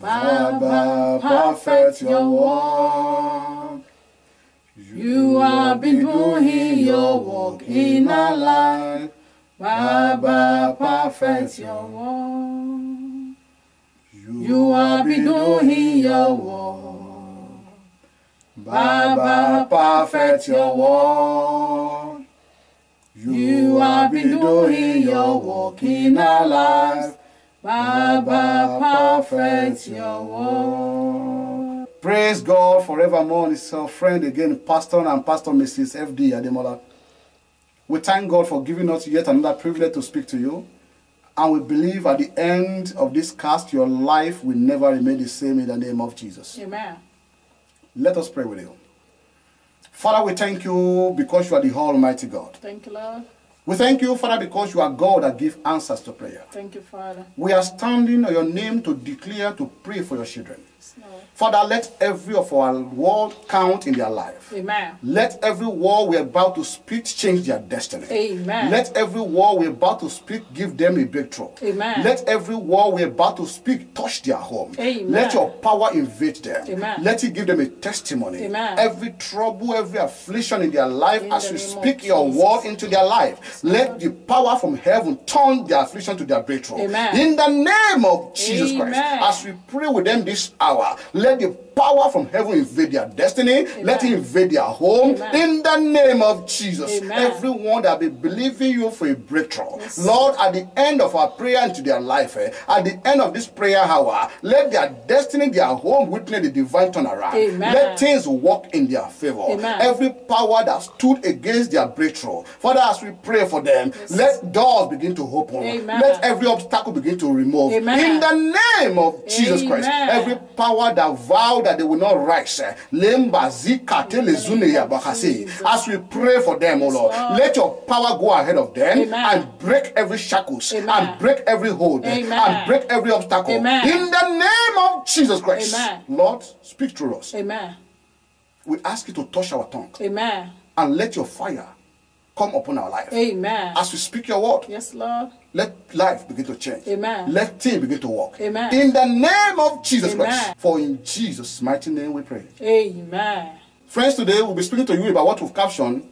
perfect your work. You have been doing your work in our life. Baba, perfect your work. You have been doing your work. Baba, perfect your work. You have been doing your work in our life. Baba, perfect your work. Praise God forevermore. It's our uh, friend again, Pastor and Pastor Mrs. F.D. Ademola. We thank God for giving us yet another privilege to speak to you. And we believe at the end of this cast, your life will never remain the same in the name of Jesus. Amen. Let us pray with you. Father, we thank you because you are the Almighty God. Thank you, Lord. We thank you, Father, because you are God that gives answers to prayer. Thank you, Father. We are standing on your name to declare, to pray for your children. Father, let every of our word count in their life. Amen. Let every word we're about to speak change their destiny. Amen. Let every word we're about to speak give them a breakthrough. Amen. Let every word we're about to speak touch their home. Amen. Let your power invade them. Amen. Let it give them a testimony. Amen. Every trouble, every affliction in their life, In as the you speak your word into their life, let the power from heaven turn their affliction to their breakthrough. Amen. In the name of Jesus Christ, as we pray with them this hour, let the power from heaven invade their destiny. Let it invade their home. Amen. In the name of Jesus. Amen. Everyone that be believing you for a breakthrough. Yes. Lord, at the end of our prayer into their life, eh, at the end of this prayer hour, let their destiny, their home witness the divine turnaround. Amen. Let things work in their favor. Amen. Every power that stood against their breakthrough. Father, as we pray for them, let doors begin to open. Amen. Let every obstacle begin to remove. Amen. In the name of Jesus Christ. Every power that vowed that they will not rise. eh, zika tele zune ya bakasi. As we pray for them, O Lord, Lord. let your power go ahead of them Amen. and break every shackles Amen. and break every hold eh, Amen. and break every obstacle. Amen. In the name of Jesus Christ. Lord, speak through us. Amen. We ask you to touch our tongue Amen. and let your fire come upon our life. Amen. As we speak your word, Yes, Lord. let life begin to change. Amen. Let things begin to work. Amen. In the name of Jesus Amen. Christ. For in Jesus' mighty name we pray. Amen. Friends, today we'll be speaking to you about what we've captioned.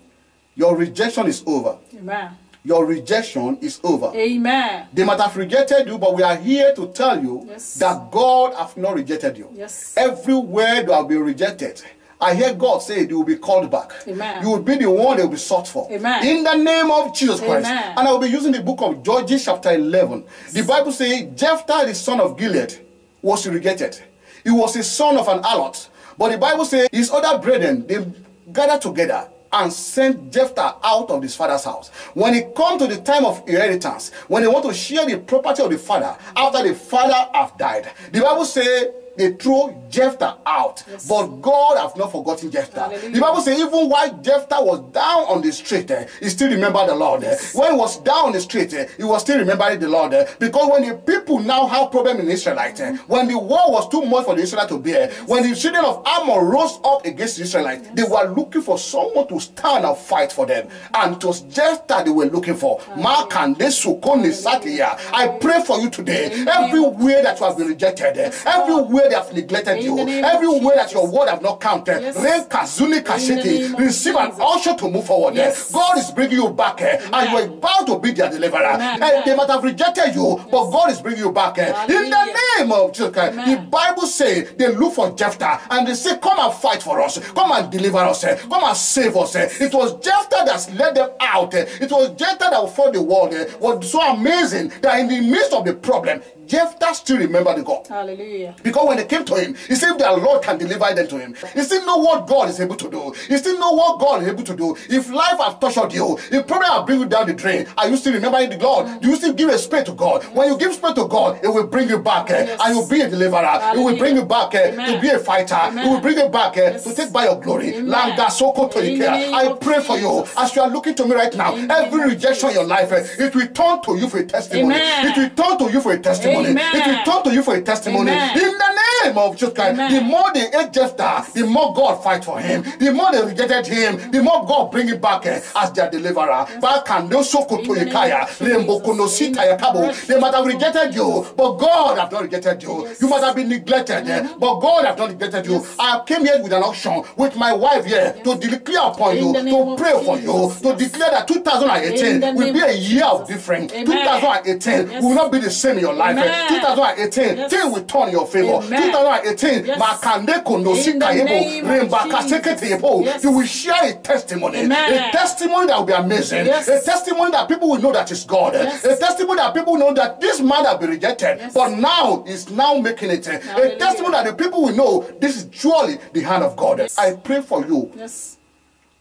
Your rejection is over. Amen. Your rejection is over. Amen. They might have rejected you, but we are here to tell you Yes. that God has not rejected you. Yes. Everywhere you have been rejected, I hear God say you will be called back. Amen. You will be the one they will be sought for. Amen. In the name of Jesus Christ. Amen. And I will be using the book of Judges, chapter 11. The Bible says Jephthah, the son of Gilead, was rejected. He was a son of an allot. But the Bible says his other brethren, they gathered together and sent Jephthah out of his father's house. When it come to the time of inheritance, when they want to share the property of the father after the father have died, the Bible say they threw Jephthah out. Yes. But God have not forgotten Jephthah. Hallelujah. The Bible says even while Jephthah was down on the street, eh, he still remembered the Lord. eh. When he was down on the street, eh, he was still remembering the Lord. eh. Because when the people now have problem in Israelite, eh, when the war was too much for the Israelite to bear, when the children of Ammon rose up against the Israelites, they were looking for someone to stand and fight for them. And it was Jephthah they were looking for. Mark and Satiya. I pray for you today. Everywhere that you have been rejected, eh, everywhere they have neglected you, every everywhere that your word have not counted. Ren Kazuni Kashiti, receive an usher to move forward. Yes. God is bringing you back, eh, and you are about to be their deliverer. Amen. Eh, They might have rejected you, but God is bringing you back. eh. In the name of Jesus Christ, the Bible says they look for Jephthah and they say, Come and fight for us, come and deliver us, come and save us. eh." It was Jephthah that led them out. It was Jephthah that fought the world. eh. Was so amazing that in the midst of the problem, Jephthah still remembered the God. Hallelujah. Because when they came to him, he said their Lord can deliver them to him. He still know what God is able to do. He still know what God is able to do. If life has tortured you, if problem has bring you down the drain, are you still remembering the Lord? Do you still give a space to God? When you give space to God, it will bring you back eh, Yes. and you'll be a deliverer. It will bring you back eh, to be a fighter. It will bring you back eh, to take by your glory. Amen. Langa soko to In the I pray for you as you are looking to me right now. The Every rejection in your life, eh, it will turn to you for a testimony. Amen. It will turn to you for a testimony. It will Amen. turn to you for a testimony. Amen. In the name of Jesus Christ, Amen. the more they hate Jephthah, the more God fight for him. The more they rejected him, the more God bring him back eh, as their deliverer. Bakando sokoto In the name yekaya, of Jesus. rembokono sita yakabo. They might have rejected you, but God have not rejected you. You might have been neglected, eh, but God have not rejected you. I came here with an auction with my wife here to declare upon you, to pray for you, to declare that 2018 will be a year of difference. 2018 Yes. will not be the same in your life. Eh. 2018 Yes. things will turn your favor. Amen. 2018 Yes. makande kondo In the sikayebo, name of rembakaseketeyebo. Jesus. you will share a testimony, Amen. a testimony that will be amazing, Yes. a testimony that people will know that is God. Yes. a testimony that people know that this man has been rejected, Yes. but now is now making it a testimony that the people will know this is truly the hand of God. I pray for you. Yes.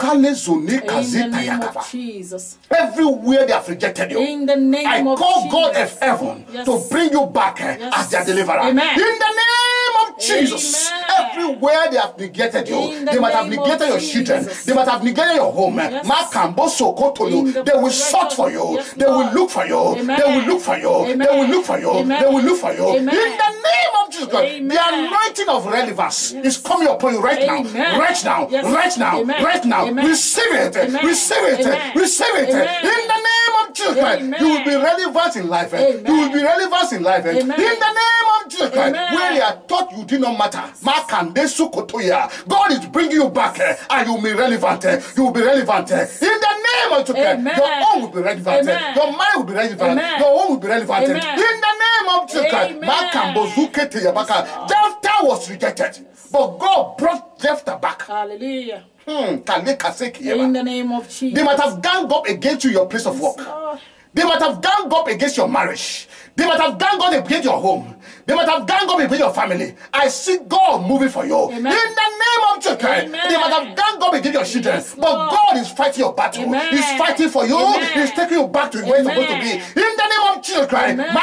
In the name of Jesus. Everywhere they have rejected you. In the name I of call Jesus. God of heaven Yes. to bring you back eh, Yes. as their deliverer. Amen. In the name Jesus. Amen. Everywhere they have neglected you, the they might have neglected your children, they might have neglected your home. Yes. Makambo sokotolu. In the They will search for you, Yes, they will look for you, Amen. they will look for you, they will look for you, Amen. they will look for you. Amen. In the name of Jesus Christ, the anointing of relevance is coming upon you right now, right now, Yes. right now, Amen. right now. Amen. Receive it, Amen. receive it, Amen. receive it. Amen. In the name of Jesus Christ, you will be relevant in life. Amen. You will be relevant in life. In the name of Jesus Christ, where you are thought you did not matter. God is bringing you back eh, and you will be relevant. eh. You will be relevant. eh. In the name of Jesus your own will be relevant. Amen. Your mind will be relevant. Amen. Your own will be relevant. Amen. In the name of Jesus. Jephthah was rejected, but God brought Jephthah back. Hallelujah. Hmm. In the name of Jesus. They might have ganged up against you, your place of work. They might have ganged up against your marriage. They might have ganged up against your home. They might have ganged up against your family. I see God moving for you. Amen. In the name of Jesus Christ, they might have ganged up against your children. Yes, but God is fighting your battle. Amen. He's fighting for you. Amen. He's taking you back to where you're supposed to be. In the name of Jesus Christ, Amen.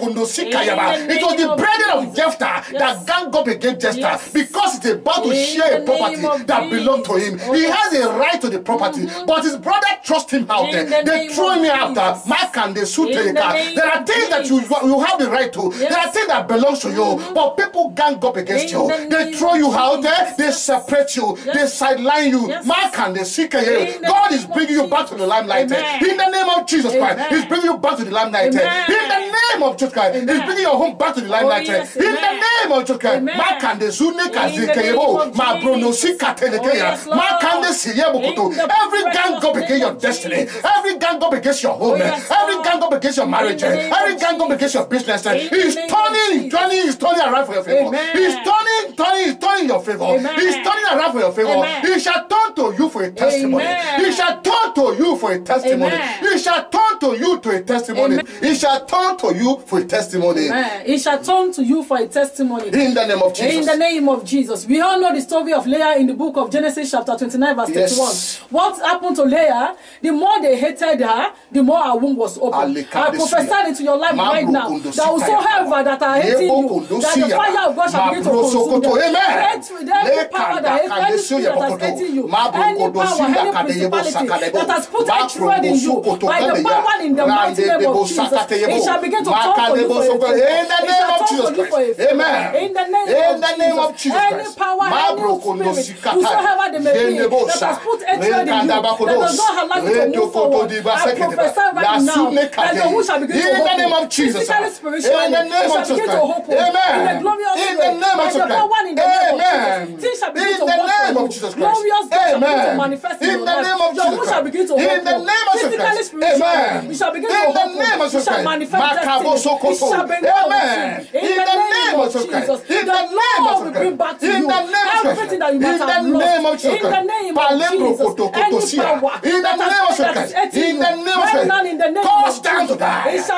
Kundo Sikayaba. It was the brethren of. Jephthah Yes. that ganged up against Jephthah Yes. because it's about to In share a property that belonged to him. Oh, he has a right to the property, mm-hmm. but his brother trust him out In there. the They of him out. Jesus. Mark and they suit In the the car. name There are things that you You have the right to. There are things that belongs to you, but people gang up against In you. They throw you out there. They Yes. separate you. Yes. They sideline you. Yes. Mark and they seek you. In God is bringing you back to the limelight. In the name of Jesus Christ. He's bringing you back to the limelight. In the name of Jesus Christ, He's bringing your home back to the limelight. eh. yes, In the name of Jesus Christ. Mark and the Zune In the name Kazikeyebo, of Ma Bruno Jesus. Sikatelekea, Oh, yes, Lord. Mark and the Siyebokoto. The Every gang up against your destiny. Every gang up against your home. Oh, yes, Every gang up against your marriage. The Every gang up Your business. In He's turning, turning, he's turning around for your favor. Amen. He's turning, turning, he's turning your favor. Amen. He's turning around for your favor. Amen. He shall turn to you for a testimony. Amen. He shall turn to you for a testimony. Amen. He shall turn to you to a testimony. Amen. He shall turn to you for a testimony. Amen. It shall turn to you for a testimony. In the name of Jesus. In the name of Jesus. We all know the story of Leah in the book of Genesis, chapter 29, verse Yes. 31. What happened to Leah? The more they hated her, the more her womb was open. I prophesy into your life right now Mabrokondo that whosoever that are hating you, that the fire of God shall begin to consume them. Hate- Every power that hates, any spirit that has hated you, any power, any principality that has put hatred in you, by the power in the mighty name of Jesus, it shall begin to turn for you for a. In the It name shall Jesus for you for a. In the name In of the name of Jesus. Any power, any spirit, whosoever they may be, that has put hatred in you, that does not allow you to move forward. I prophesy right now that the womb shall begin to In the open. name of Jesus. Physically, spiritually, In the name it of shall Jesus begin to Christ. open. Amen. In the glorious In way. the name of By Jesus the Christ. power in the name of Amen. Jesus. Things shall begin In to the work for name you. of Jesus Christ. Glorious God shall begin to Amen. manifest in In your the life. name of Your Jesus womb shall Christ. begin to In open. the name of Jesus Physically, Christ. spiritually, Amen. you shall begin In to the open. name of You Jesus shall Christ. manifest Makabo destiny. It Sokoto. shall be well with Amen. you. In the name of Jesus Christ. In the name of Lord will Jesus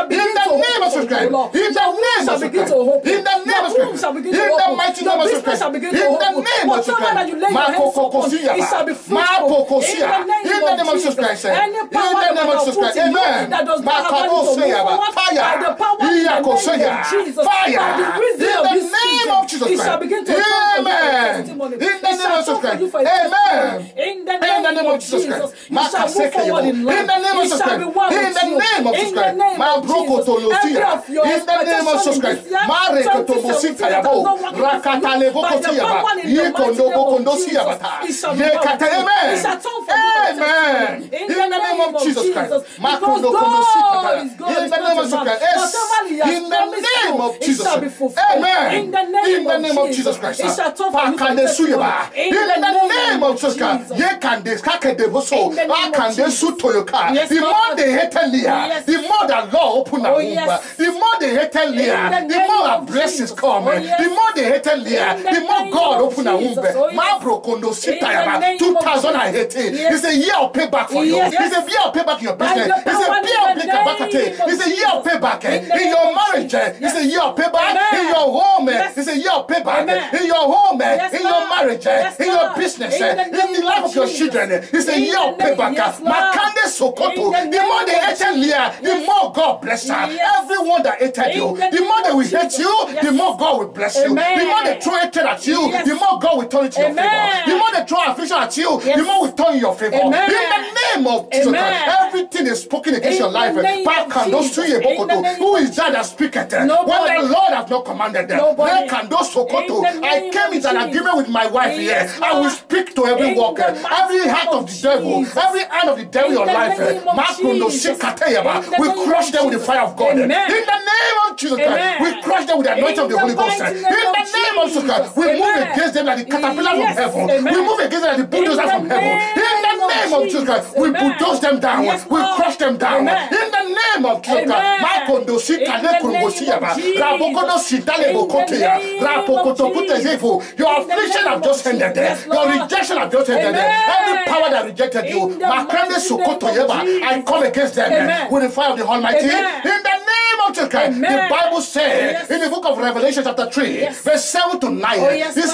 bring back Christ. to In you the name of Jesus everything Christ. that you In must the have name of lost. Jesus In the Christ. name of Palembro Jesus. koto koto Any sia. power In the that has- name of Jesus that is Christ. hating In you, the name of right Jesus now Christ. in the name Cause of name of Jesus Christ. Shall begin to Amen. In the name of Jesus Christ. Amen. In the name of Jesus Christ. You shall move forward in life. In the name of Jesus Christ. In the name of Jesus Christ. My broko to yotia. In the name of Jesus Christ. My to to bosita yabo. Rakata le boko to yaba. Ye kondo boko ndo si yabata. Ye kata amen. Amen. In the name of Jesus Christ. My Makondo kondo si kata. In the name of Jesus Christ. In the name of Jesus. Christ. Amen. In the name In the name of Jesus Christ. In the name of Jesus Christ. Ye can this kake de boso. I can this su to your car. The more they hated Leah, the more that law opened up. The more they hated Leah, the more that blessings come. The more they hated Leah, the more God open a womb. Mabro kondo sitayama 2018. It's a year of payback for you. It's a year of payback your business. It's a year of payback. It's a year of payback in your marriage. It's a year of eh. eh. payback in your home. Eh. It's in your paper, Amen. in your home, eh, yes, in your marriage, eh, yes, in your business, in eh, the, in the life of, of your children. It's in your paper, yes, Makande so The, the more they hated Leah, the more God blessed her. Everyone that hated you, the more they will hate you, the more God will bless you. The more they throw hatred at you, the more God will turn it in your favor. The more they throw affliction at you, the more will turn in your favor. In the name of Jesus, every they against your life, eh? those two who is that that speaketh? Eh? them? When the Lord has not commanded them, where can those sokoto? I came into an agreement with my wife here. I will speak to every worker, every heart of the devil, every hand of the devil in your life. Eh? We crush them with the fire of God. In the name of Jesus Christ, we crush them with the anointing of the Holy Ghost. In the name of Jesus Christ, we move against them like the caterpillar from heaven. We move against them like the bulldozer from heaven. In the name of Jesus Christ, we bulldoze them down. We crush crush them down Amen. in the name of Jesus. Makondosi kanekurubosi yaba. Rabokodo sidale bokote ya. Rapokoto kutezevo. Your affliction have just ended there. Your rejection have just ended there. Every power that rejected you, Makande sukoto yaba. I come against them with the fire of the Almighty. In the name of Jesus Christ, the Bible says in the book of Revelation chapter three, verse seven to nine. It says,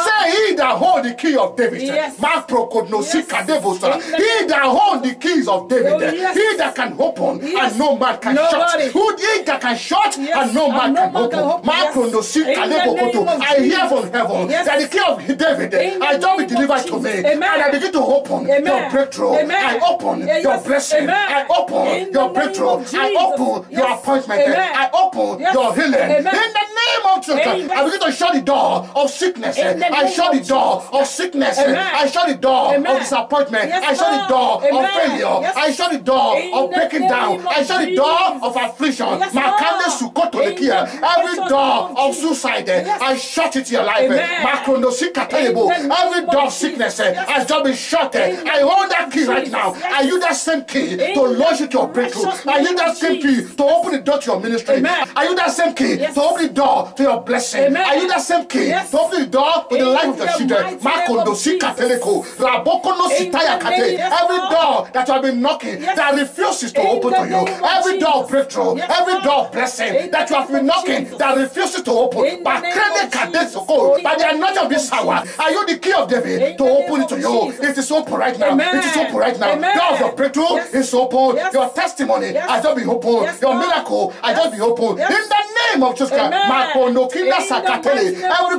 "He that hold the key of David, Maprokodosi kadevosa. He that hold the keys of David, he that that can open yes. and no man can Nobody. shut. Who he that can shut yes. and no man, and no can, man open. can open. Yes. I hear from heaven yes. that the key of David, I don't be delivered to me. Amen. And I begin to open Amen. your breakthrough. Amen. I open yes. your blessing. Amen. I open in your breakthrough. I open yes. your appointment. Amen. I open yes. your healing. Amen. In the name of Jesus, Amen. I begin to shut the door of sickness. I shut the door of sickness. I shut the door of disappointment. I shut the door of failure. I shut the door of breaking down. I shut the door of affliction. My candles should go to eh. the sukotolekia. Every door of suicide, I shut it your life. Makronosikatebo. Every door of sickness, eh, has just been shut. Eh. I hold that key right now. I use that same key to launch it to your breakthrough. I use that same key to open the door to your ministry. I use that same key to open the door to your blessing. I use that same key to open the door to the life of your children. Makondosikateleko. Rabokonositayakate. Every door that you have been knocking, that refuse Refuses is to in open to you. Every Jesus. door breakthrough, yes, every door blessing in that you have been knocking Jesus. that refuses to open. But credit card to go. But they are not of this hour. Are you the key of David in to open it to you? It is open right now. Amen. It is open right now. Amen. Door of your breakthrough yes. is open. Yes. Your testimony has just been open. Your miracle has just been open. In the name of Jesus Christ, every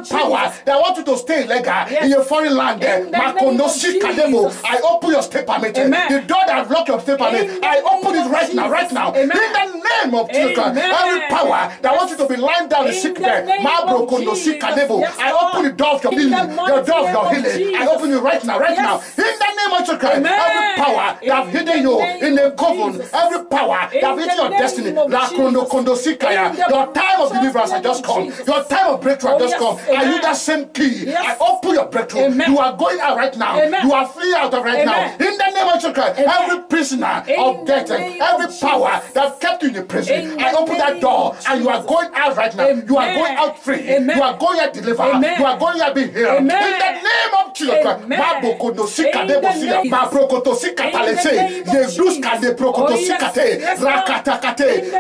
power that want you to stay legal in your foreign land, I open your step permit. The door that locked your step permit, I I open it right now, right now. Amen. In the name of Jesus Christ, every power that wants you to be lying down in sickbed, Mabro Kondosi yes, I open the door of your healing, the door of your healing. I open it right now, right now. In the name of Jesus Christ, every power that have hidden you in the coven, every power that have hidden your destiny, La Kondo Kondosikaya, your time of deliverance has just come. Your time of breakthrough has just come. Are you that same key? I open your breakthrough. You are going out right now. You are free out of right now. In the name of Jesus Christ, every prisoner of death, every power that kept you in the prison, I open that door and you are going out right now. You are going out free. You are going out delivered. You are going out be healed. In the name of Jesus Christ.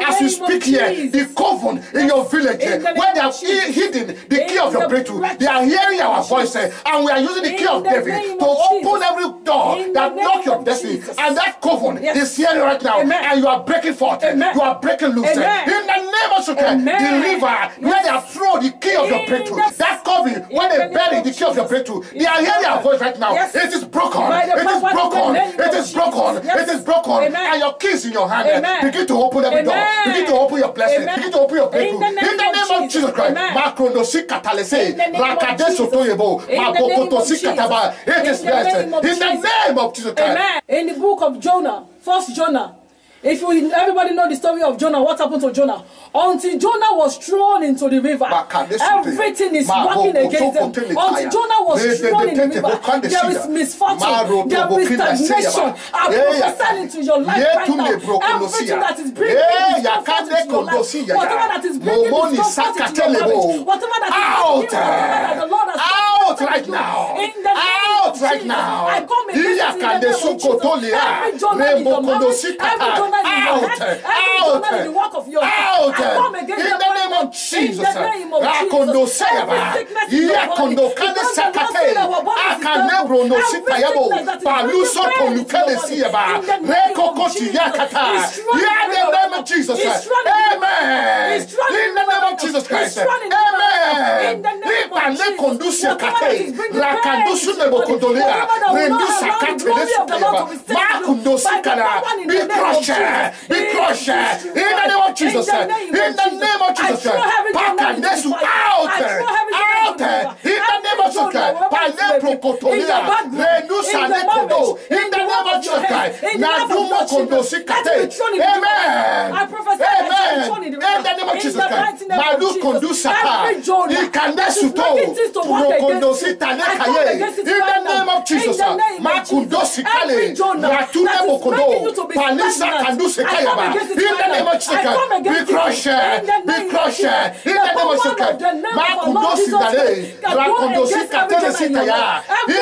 As you speak here, the coven in your village, where they are hidden the key of your breakthrough, they are hearing our voices eh, and we are using the key of David to open every door that knock your destiny. And that coven is hearing you right now. Amen. And you are breaking forth. Amen. You are breaking loose. Amen. In the name of Jesus deliver. the where they are flow, the key of your breakthrough. That covering, when they bury the key of your breakthrough, they are hearing your voice right now. It is broken. It is broken. It is broken. It is broken. And your keys in your hand. Eh, begin to open every door. Begin to open your blessing. Begin to open your breakthrough. In the name of Jesus Christ. Makrondosi katalese. Rakadeso toyebo. Mabokotosi kataba. It is blessed. In the name of Jesus Christ. Amen. In the book of Jonah. first Jonah. If you, everybody know the story of Jonah, what happened to Jonah? Until Jonah was thrown into the river, everything is working against them. Until Jonah was thrown in the river, there is misfortune, there is stagnation. I prophesy into your life right now. Everything that is bringing you discomfort into your life, whatever that is bringing you discomfort into your marriage, whatever that is bringing the Lord has out right now, out right now. I come against you in the name of Jesus. Every journalist, every journalist, under the, every under the of your. Out. I come against the name of Jesus. In the name of Jesus. Every sickness yekondo kane sakate akane rono sitayabo paluso polukele siyaba reko kochi yakata. Yeah the name of Jesus amen. in the name of Jesus Christ. Amen. Ipale kondusia kate rakandusu nebokondolea rendusa kate nesutayaba makundosi kana. be crushed. Be crushed. In the name of Jesus. in the name of Jesus. Pakande su out. out about that. Jesus Christ. Palebro kotolia. Renu sane. In the name of Jesus Christ. Nadumo kondo sikate. Amen. Amen. In the name of Jesus Christ. Malu kondo sata. Ikande suto. Turo kondo sitane kaye. In the name of Jesus Christ. Makundo sikale. Ratune mokondo. Palisa kandu sekayaba. In the name of Jesus Christ. Be crushed. Be crushed. In the name of Jesus Christ. Makundo sikale. Rakondo sikale. cartel de citoyen. Il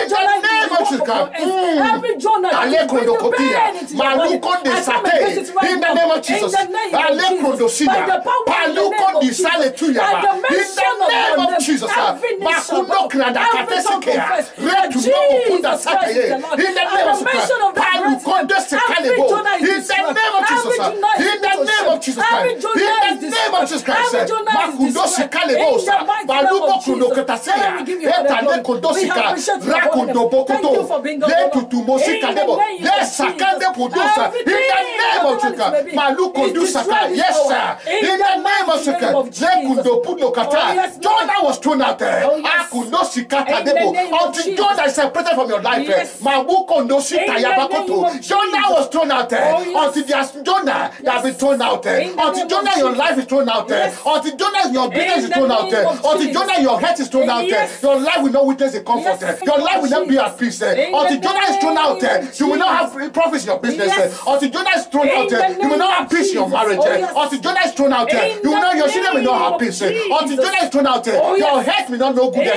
Mexican. Mm. Every journal. Alekrodokopia. Maluko de sate. In the name of Jesus. Alekrodosia. Paluko de saletuya. In the name of Jesus. Makudokra da katesekea. Retuno okuda sateye. In the name of Jesus. Paluko de sekalebo. In the name of Jesus. In the name of Jesus Christ. In the name of Jesus Christ. Makudo sekalebo. Paluko kudoketaseya. Eta lekodosika. Rakudoboko Sokoto, lé Tutumo Sikadebo, lé Sakadebo Dosa, in the name of Jesus, Maluko Dusaka, yes sir, in the name of Jesus, lé Kundo Puno Kata, Jonah was thrown out there, I could not Akundo Sikatadebo, until Jonah is separated from your life, eh. Mabuko no Sitayabakoto, Jonah was thrown out there, until there's Jonah that has been thrown out there, until Jonah your life is thrown out there, until Jonah your business is thrown out there, until Jonah your health is thrown out there, your life will not witness a comforter, your life will not be at peace. Eh, eh. eh, peace. Until Jonah is thrown out, you will not have profits in your business. Until Jonah is thrown out, you will not have peace in your marriage. Until Jonah is thrown out, you will not your children will not have peace. Until Jonah is thrown out, your health will not know good.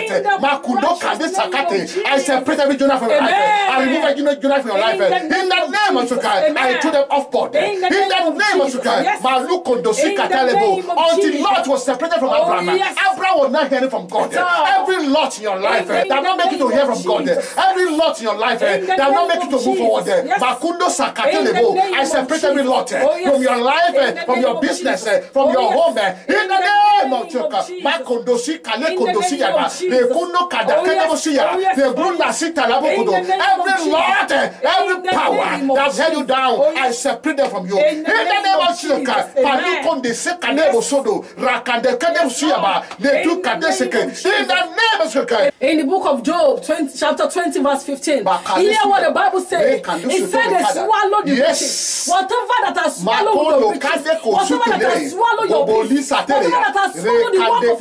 Makudoka this sakate. I separate every Jonah from your life. I remove every Jonah from your life. In that name of Jesus I threw them off board. In that name of look on Malukondosi katalebo. Until Lot was separated from Abraham, Abraham was not hearing from God. Every lot in your life that not you to hear from God. Every every lot in your life eh, that are not making you to move forward. Eh. Yes. Bakundo Sakatelebo, I separate every lot eh, oh, yes. from your life, eh, from your business, eh, from oh, your yes. home. Eh. In, in the name of Jesus. Makondosi Kale Kondosi Yaba, Bekundo Kadakadabo Siya, Begrunda Sitalabo Kodo. Every lot, eh, every power that's held you down, I separate them from you. In the name of Jesus. Palukonde Sekanebo Sodo, Rakandekadebo Siyaba, Nedu Kadeseke. In the name of Jesus. In the book of Job, 20, chapter 20, verse 15. Hear what the Bible says. It said they swallow the riches. Whatever that has swallowed your riches. Whatever that has swallowed your peace. Whatever that has swallowed the work of your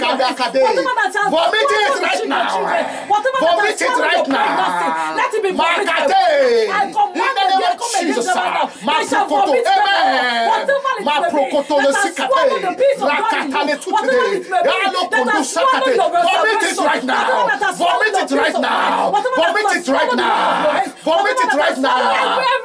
Whatever that has swallowed the children. Whatever that has swallowed your pregnancy. Let it be vomited. I command them to come against them right now. They shall vomit them out. Whatever it may be that has swallowed the peace of God in you. Whatever it may be that has swallowed your resurrection. Vomit it right now. Vomit it right now. Vomit Vomit it right now. Vomit it right now.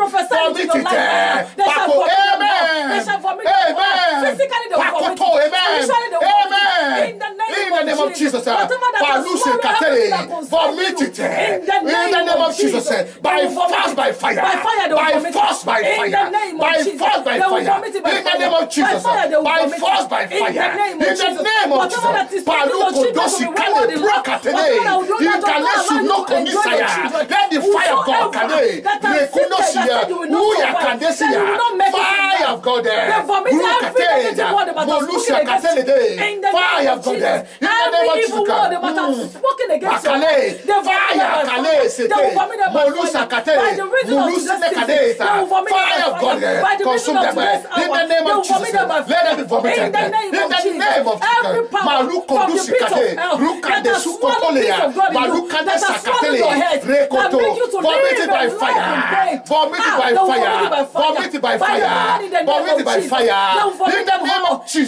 prophesy into Vomit your it. life. They shall Pako. vomit them all. Amen. They shall vomit them all. Amen. Physically they will vomit Pakoto. it. Amen. Spiritually they will vomit it. Amen. In the name, In the name of Jesus. uh, Whatever that has Baluse swallowed Katere. everything that concerns Vomit you. it. In the name, In the name of Jesus. uh, they By will vomit force, it. by fire. By fire they will By vomit it. force, by In fire. the name of By Jesus. force, by They will fire. vomit it by In the fire. name of By Jesus. fire they will By vomit it. force, by In the fire. name of In the Jesus. name of Whatever that is Jesus. making your Paluko children to dosi be kale wayward in life, brakatene. whatever that will do not Ikalesu allow you no to enjoy your komisaya. children, Let the fire of God whosoever in Fire life. of God there. They vomit every negative word about us Molusia spoken against katele you. de. In the Fire name of of God there. Jesus. In the name of Every Jesus. evil word about us spoken against you. Bakale, They vomit fire, them by kale, fire. sete, They will vomit them by molusa fire. kate, By the reason of molusi today's nekade, season, they will vomit them fire by of God fire. there. By the reason Consume of them today's eh. in hour, the name they of will vomit Jesus. them by Let them be fire. vomited. In the name In of the Jesus. name of Every Jesus. power Malu from the kondusi pit of kate, hell ruka that de has swallowed sukotole peace ya, of God in malu you, kande that has swallowed sakatele, your head, that rekoto, make you to vomit live it by a life in fire, pain. vomit it Ah, by they will fire, vomit it by fire. vomit it by By the fire, blood in the name vomit of it by Jesus.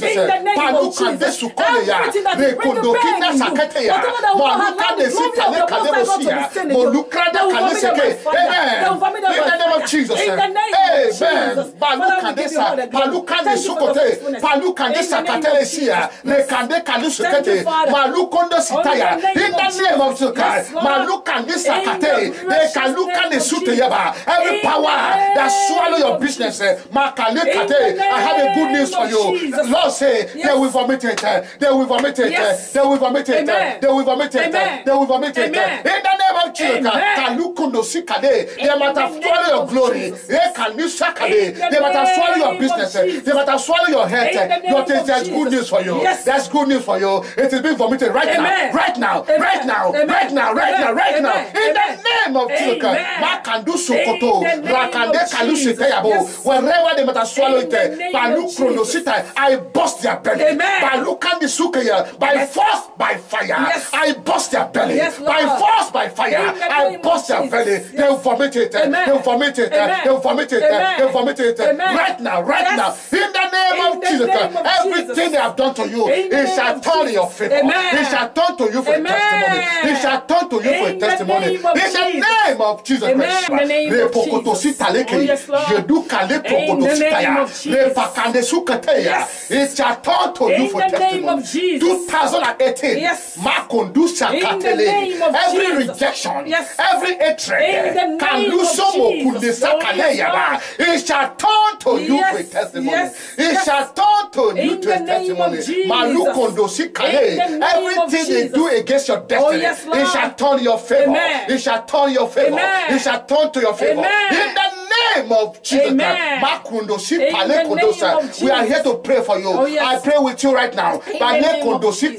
Jesus. Paluka desu koleya. Rekondoki na saketeya. Moluka desi kale kale mosia. Moluka da kale seke. Amen. In the name of Jesus. Amen. Paluka desa. Paluka desu kote. Paluka desa katele sia. Rekande kale sukete. Malukondo sitaya. In the name of Jesus. Maluka desa kate. Rekaluka desu teyaba. Every power that swallow your business. Eh, Makale kate. I have a good news for you say they Yes. will vomit it. eh, They will vomit it. eh, Yes. They will vomit it. eh, Amen. They will vomit it. eh, Amen. They will vomit it. eh. Amen. In the name of Jesus, Amen. kalukundo sikade. They might have swallowed your glory. Jesus. Eh, kanisakade. In the They might have swallowed your business. eh. They might have swallowed your health. Eh. Your of There's good news for you. Yes. There's good news for you. It is being vomited right Amen. now. Right now. Amen. Right now. Amen. Right now. Right now. Amen. Right now. Amen. In the name of Jesus. Makandu sokoto. Rakande of kalusite Jesus. yabo. Yes. Wherever they might have swallowed it. eh, Jesus. kronosita. I bust their belly. Amen. Balu kandi sukeya. By Yes. force, by fire. Yes. I bust their belly. Yes, by force, by fire. In I bust their belly. Yes. They'll vomit it. Amen. They'll vomit it. Amen. They'll vomit it. Amen. They'll vomit it. Amen. Right now. Right Yes. now. In the name In of the Jesus. name of Everything Jesus. they have done to you, In it shall turn in your favor. Amen. It shall turn to you for a Amen. testimony. It shall turn to you for a In testimony. In the name of Jesus. Christ. In the name Jesus. Oh, yes, Lord. In the of Jesus. Repakande sukateya. Yes. It shall turn to you In for the name testimony. of Jesus. 2018. Yes. Makondusa In the katele. name of Every Jesus. rejection, Yes. every hatred, In the name Kanduso of mokunde Jesus. Oh, yes, sakaleyaba. it shall turn to you for a Yes, testimony. yes, It yes. shall turn to you In to the a name testimony. of Jesus. Malukondo sikale. In the name of Everything they Jesus. do against your destiny, yes, it Lord. shall turn your favor. Amen. It shall turn your favor. Amen. It shall turn to your favor. Amen. In the name of Jesus. Amen. Makundo si In pale the kondosa. name of We are Jesus. here to pray for you. Oh, yes. I pray with you right now. In the name of kondo si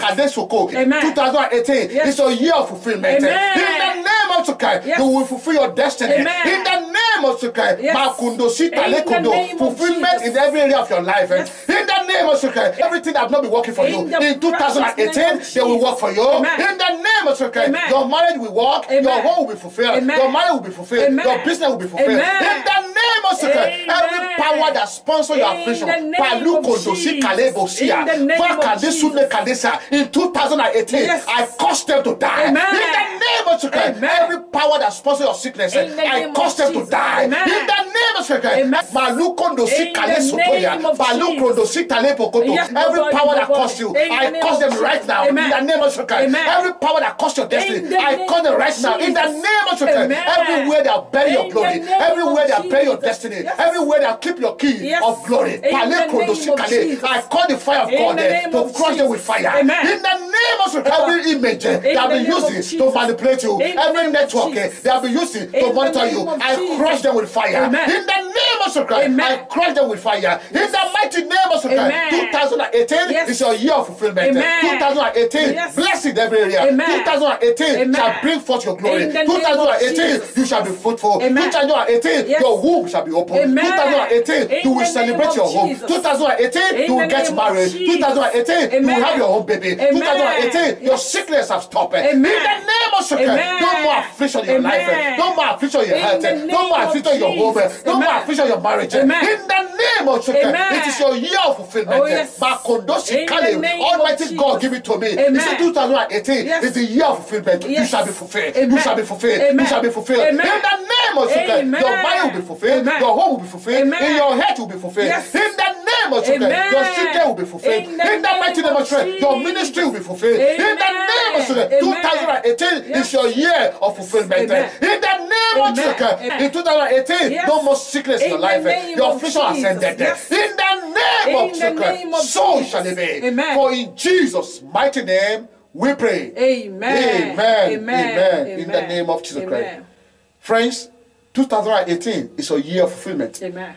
Amen. 2018 Yes. is a year of fulfillment. Amen. In the name of Jesus, Yes. you will fulfill your destiny. Amen. In the name of Jesus, Yes. Makundo si In tale name of fulfillment in every area of your life. Yes. In the name of Jesus, everything that have not been working for In you in 2018, of they will work for you. Amen. In the name of Jesus, Amen. your marriage will work, your home will be fulfilled, Amen. your marriage will be fulfilled, Amen. your business will be fulfilled. Amen. In the name of Jesus, Amen. every power that sponsor your affliction, Palu of Kondo Si Jesus. Kalebo Sia, In the name of Vakade Jesus. Sune Kadesa, in 2018, Yes. I caused them to die. Amen. In the name of Jesus, Amen. every power that sponsor your sickness, I caused them to Jesus. Die. Amen. In the name of Jesus, Amen. Malu Kondo Si In the Kale Sotoya, name of Palu Jesus. Kondo Si Kale Pokoto, Yes, every power that caused you, I cause them right now. In the name of Jesus, every power that caused your destiny, I cause them right now. In the name of Jesus, Amen. everywhere they bury your glory, everywhere they bury your destiny, everywhere they keep your key of glory. In the Pale name Kondo of Si I call the fire of God to crush them with fire. In the name of Jesus, every image eh, they have been using to manipulate you, every network eh, they have been using to monitor you, I crush them with fire. Amen. In the name of Jesus Christ, Amen. I crush them with fire. In the mighty name of Jesus Christ, 2018 Yes. is your year of fulfillment. Amen. 2018, Yes. blessed every area. Amen. 2018 Amen. shall bring forth your glory. In the name of 2018, you shall be fruitful. Amen. 2018, Yes. your womb shall be open. 2018, you will celebrate your home. 2018, you will get married. 2018, you will have your own baby. 2018, your sickness have stopped. In the name of Jesus, Amen. no more affliction in your life. No more affliction in your health. No more affliction in your home. More Amen. in your marriage. Amen. In the name of Jesus, Amen. it is your year of fulfillment. Oh, yes. Makondoshi In the Kale, name of Almighty God, give it to me. Amen. He said 2018 Yes. is the year of fulfillment. You shall be fulfilled. You shall be fulfilled. You shall be fulfilled. Amen. In the name of Jesus, Amen. your mind will be fulfilled. Amen. Your home will be fulfilled. Amen. In your head will be fulfilled. Yes. In the name of Jesus, Amen. your children will be fulfilled. In In the mighty name of Jesus, your ministry will be fulfilled. In the name Amen. 2018 Yes. is your year of fulfillment. Amen. In the name of Jesus, Amen. in 2018, Yes. no more sickness in your In life. Your affliction has ended. Yes. In the name In of Jesus, name of so Jesus. shall it be. Amen. For in Jesus' mighty name we pray. Amen. Amen. Amen. Amen. In the name of Jesus Christ. Friends, 2018 is a year of fulfillment. Amen.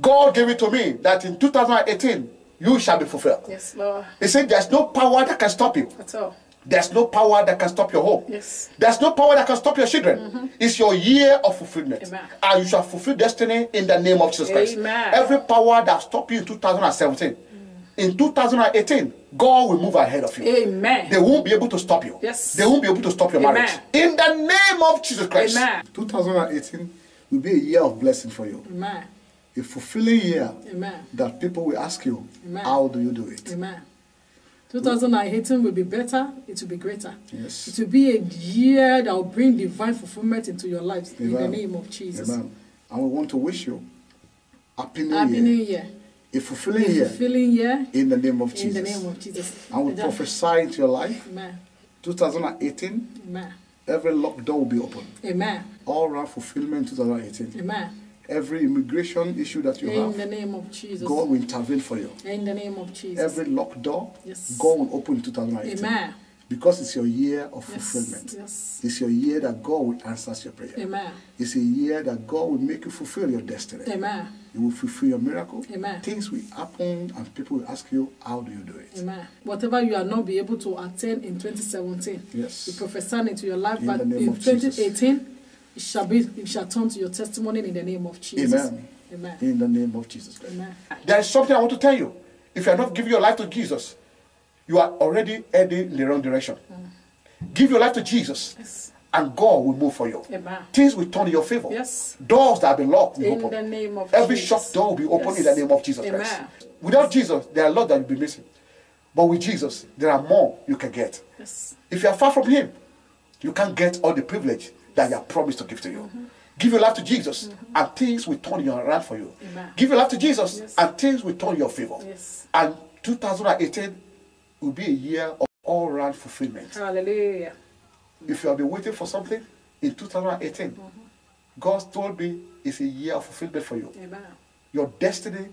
God gave it to me that in 2018 you shall be fulfilled. Yes, Lord. He said there's no power that can stop you. At all. There's no power that can stop your home. Yes. There's no power that can stop your children. Mm-hmm. It's your year of fulfillment. Amen. And you shall fulfill destiny in the name of Jesus Christ. Amen. Every power that stopped you in 2017, mm. in 2018, God will move ahead of you. Amen. They won't be able to stop you. Yes. They won't be able to stop your Amen. marriage. In the name of Jesus Christ. Amen. 2018 will be a year of blessing for you. Amen. A fulfilling year Amen. that people will ask you, Amen. how do you do it? Amen. 2018 will be better, it will be greater. Yes. It will be a year that will bring divine fulfillment into your lives in the name of Jesus. Amen. And we want to wish you happy new Happy year. New Year. A fulfilling A year fulfilling year in the name of in Jesus. In the name of Jesus. And we Amen. prophesy into your life, Amen. 2018, Amen. every locked door will be open. Amen. All round fulfillment 2018. Amen. Every immigration issue that you have In have, the name of Jesus. God will intervene for you. In the name of Jesus. Every locked door, Yes. God will open in 2018. Amen. Because it's your year of Yes. fulfillment. Yes. It's your year that God will answer your prayer. Amen. It's a year that God will make you fulfill your destiny. Amen. You will fulfill your miracle. Amen. Things will happen and people will ask you, how do you do it? Amen. Whatever you are not be able to attain in 2017, Yes. we prophesy into your life, In but in of Jesus. 2018, it shall be, it shall turn to your testimony in the name of Jesus. Amen. Amen. In the name of Jesus Christ. Amen. There is something I want to tell you. If you are not giving your life to Jesus, you are already heading in the wrong direction. Mm. Give your life to Jesus, Yes. and God will move for you. Amen. Things will turn in your favor. Yes. Doors that have been locked will In open. the name of Every Jesus. shut door will be open Yes. in the name of Jesus Amen. Christ. Without Jesus, there are a lot that will be missing. But with Jesus, there are more you can get. Yes. If you are far from Him, you can't get all the privilege that He has promised to give to you. Mm-hmm. Give your life to Jesus, and things will turn you around for you. Amen. Give your life to Jesus, Yes. and things will turn your favor. Yes. And 2018 will be a year of all-round fulfillment. Hallelujah. If you have been waiting for something in 2018, Mm-hmm. God told me it's a year of fulfillment for you. Amen. Your destiny,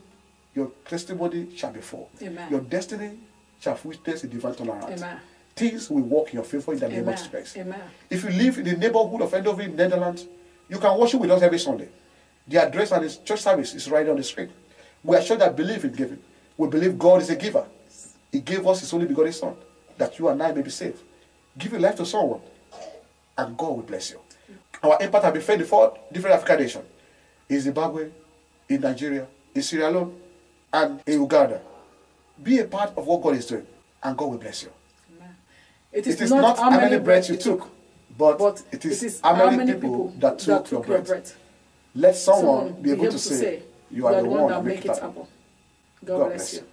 your testimony shall be full. Amen. Your destiny shall witness a divine turnaround. Amen. Things will work in your favor in the name of Jesus Christ. Amen. If you live in the neighborhood of Eindhoven, Netherlands, you can worship with us every Sunday. The address and the church service is right on the screen. We are sure that believe in giving. We believe God is a giver. He gave us His only begotten Son that you and I may be saved. Give your life to someone, and God will bless you. Our impact has been felt in four different African nations: in Zimbabwe, in Nigeria, in Sierra Leone, and in Uganda. Be a part of what God is doing, and God will bless you. It It is not how many breaths you took, but, but it is, how many, people, that took, your, breath. Let someone, be able, to say, You are the one that make it happen. God, God bless you.